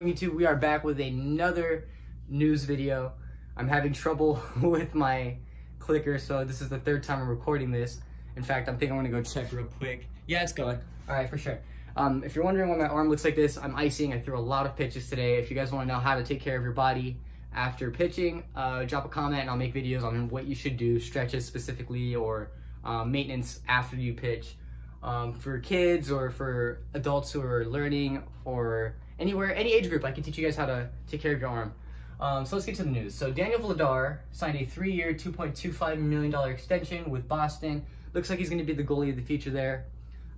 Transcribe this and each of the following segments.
YouTube, we are back with another news video. I'm having trouble with my clicker, so this is the third time I'm recording this. In fact, I'm thinking I'm gonna go check real quick. Yeah, it's going. All right, for sure. Um, if you're wondering why my arm looks like this, I'm icing. I threw a lot of pitches today. If you guys wanna know how to take care of your body after pitching, uh, drop a comment and I'll make videos on what you should do, stretches specifically, or um, maintenance after you pitch. Um, for kids or for adults who are learning or anywhere, any age group, I can teach you guys how to take care of your arm. Um, so let's get to the news. So Daniel Vladar signed a three-year, $2.25 million extension with Boston. Looks like he's going to be the goalie of the future there.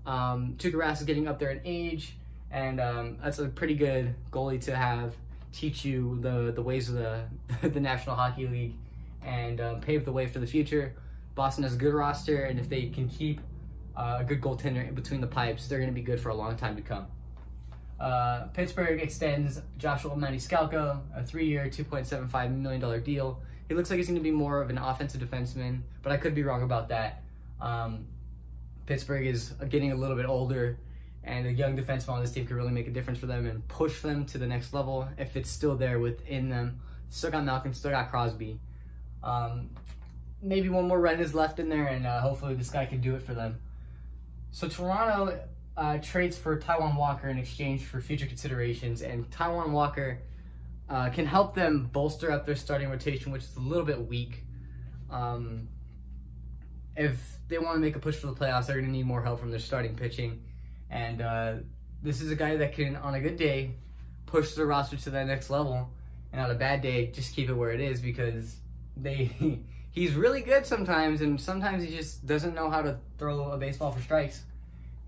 Um, Tuukka Rask is getting up there in age, and um, that's a pretty good goalie to have teach you the, the ways of the, the National Hockey League and um, pave the way for the future. Boston has a good roster, and if they can keep uh, a good goaltender in between the pipes, they're going to be good for a long time to come. Uh, Pittsburgh extends Joshua Maniscalco, a three-year, $2.75 million deal. He looks like he's going to be more of an offensive defenseman, but I could be wrong about that. Um, Pittsburgh is getting a little bit older, and a young defenseman on this team could really make a difference for them and push them to the next level if it's still there within them. Still got Malkin, still got Crosby. Um, maybe one more run is left in there, and uh, hopefully this guy can do it for them. So Toronto uh, trades for Taijuan Walker in exchange for future considerations, and Taijuan Walker uh, can help them bolster up their starting rotation, which is a little bit weak. Um, if they want to make a push for the playoffs, they're going to need more help from their starting pitching. And uh, this is a guy that can, on a good day, push the roster to that next level, and on a bad day, just keep it where it is because they he's really good sometimes, and sometimes he just doesn't know how to throw a baseball for strikes.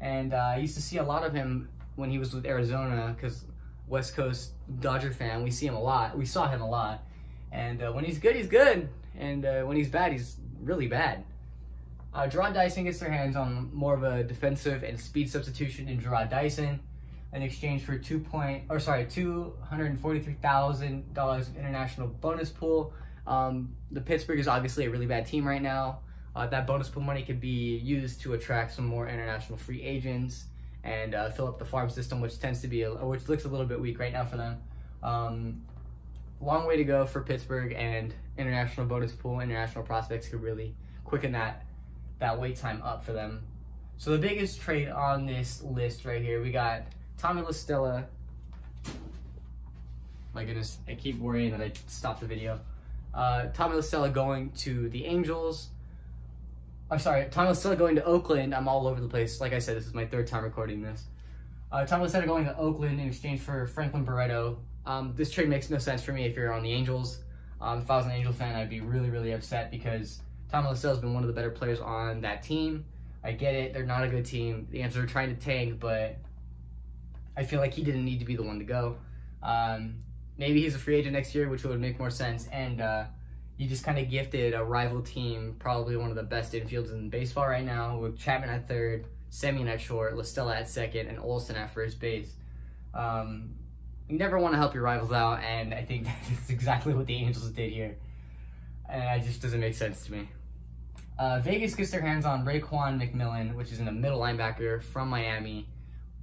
And uh, I used to see a lot of him when he was with Arizona because West Coast Dodger fan. We see him a lot. We saw him a lot. And uh, when he's good, he's good. And uh, when he's bad, he's really bad. Uh, Jarrod Dyson gets their hands on more of a defensive and speed substitution in Gerard Dyson in exchange for two point or sorry two hundred and forty three thousand dollars international bonus pool. Um, the Pittsburgh is obviously a really bad team right now. Uh, that bonus pool money could be used to attract some more international free agents and uh, fill up the farm system, which tends to be, a, which looks a little bit weak right now for them. Um, long way to go for Pittsburgh and international bonus pool, international prospects could really quicken that that wait time up for them. So the biggest trade on this list right here, we got Tommy La Stella. My goodness, I keep worrying that I stopped the video. Uh, Tommy La Stella going to the Angels. I'm sorry, Tommy La Stella going to Oakland. I'm all over the place. Like I said, this is my third time recording this. Uh, Tommy La going to Oakland in exchange for Franklin Barreto. Um, this trade makes no sense for me if you're on the Angels. Um, if I was an Angel fan, I'd be really, really upset because Tommy La Stella's been one of the better players on that team. I get it, they're not a good team. The Angels are trying to tank, but I feel like he didn't need to be the one to go. Um, maybe he's a free agent next year, which would make more sense. And uh, you just kind of gifted a rival team, probably one of the best infields in baseball right now, with Chapman at third, Semien at short, La Stella at second, and Olson at first base. Um, you never want to help your rivals out, and I think that's exactly what the Angels did here. And it just doesn't make sense to me. Uh, Vegas gets their hands on Raekwon McMillan, which is in a middle linebacker from Miami,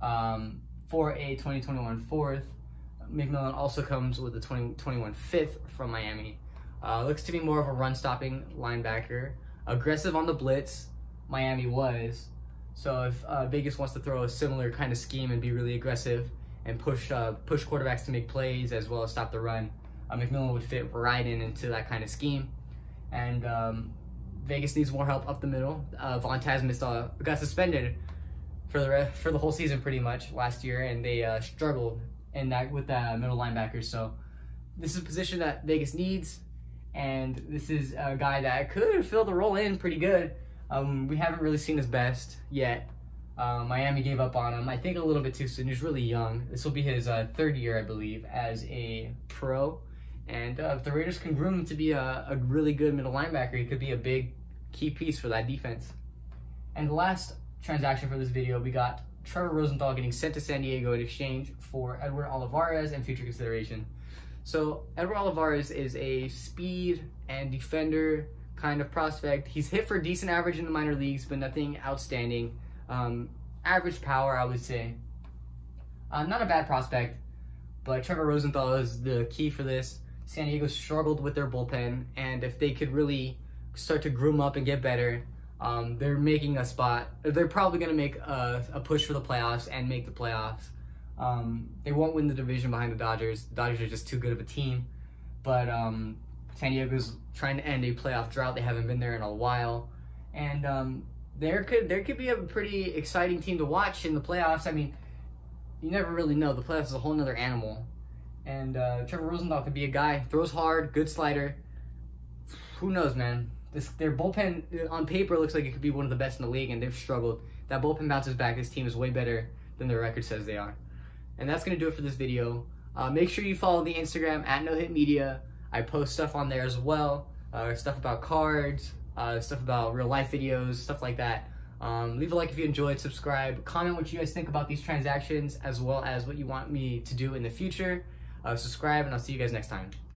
um, for a 2021 fourth. McMillan also comes with a 2021 fifth from Miami. Uh, looks to be more of a run-stopping linebacker. Aggressive on the blitz, Miami was. So if uh, Vegas wants to throw a similar kind of scheme and be really aggressive and push uh, push quarterbacks to make plays as well as stop the run, uh, McMillan would fit right in into that kind of scheme. And um, Vegas needs more help up the middle. Uh, Von Tasman uh, got suspended for the for the whole season pretty much last year, and they uh, struggled in that with the middle linebackers. So this is a position that Vegas needs, and this is a guy that could fill the role in pretty good. Um, we haven't really seen his best yet. Uh, Miami gave up on him, I think a little bit too soon. He's really young. This will be his uh, third year, I believe, as a pro. And uh, if the Raiders can groom him to be a, a really good middle linebacker, he could be a big key piece for that defense. And the last transaction for this video, we got Trevor Rosenthal getting sent to San Diego in exchange for Edward Olivares and future consideration. So Edward Olivares is a speed and defender kind of prospect. He's hit for decent average in the minor leagues, but nothing outstanding. Um, average power, I would say. Uh, not a bad prospect, but Trevor Rosenthal is the key for this. San Diego struggled with their bullpen, and if they could really start to groom up and get better, um, they're making a spot. They're probably going to make a, a, push for the playoffs and make the playoffs. Um, they won't win the division behind the Dodgers. The Dodgers are just too good of a team. But um, San Diego's trying to end a playoff drought. They haven't been there in a while, and um, there could there could be a pretty exciting team to watch in the playoffs. I mean, you never really know. The playoffs is a whole nother animal. And uh, Trevor Rosenthal could be a guy, throws hard, good slider. Who knows, man? This their bullpen on paper looks like it could be one of the best in the league, and they've struggled. That bullpen bounces back. This team is way better than their record says they are. And that's gonna do it for this video. Uh, make sure you follow the Instagram at No Hit Media. I post stuff on there as well. Uh, stuff about cards, uh, stuff about real life videos, stuff like that. Um, leave a like if you enjoyed, subscribe, comment what you guys think about these transactions, as well as what you want me to do in the future. Uh, subscribe, and I'll see you guys next time.